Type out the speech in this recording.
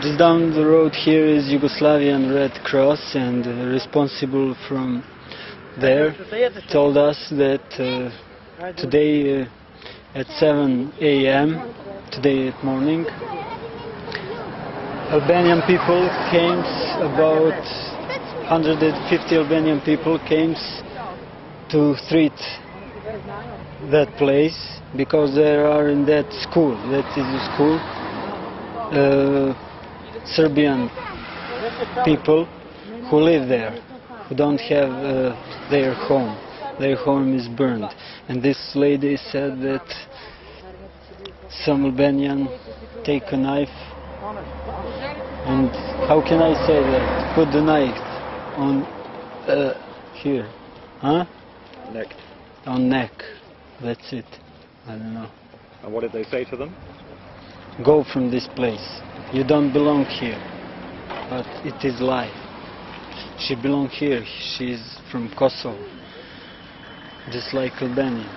Just down the road here is Yugoslavian Red Cross and uh, responsible from there told us that uh, today uh, at 7 a.m. today at morning Albanian people came about 150 Albanian people came to treat that place because they are in that school that is a school uh, Serbian people who live there who don't have uh, their home. Their home is burned. And this lady said that some Albanian take a knife and how can I say that? Put the knife on uh, here huh? Neck. on neck. That's it. I don't know. And what did they say to them? go from this place you don't belong here but it is life. she belong here she is from Kosovo just like Albania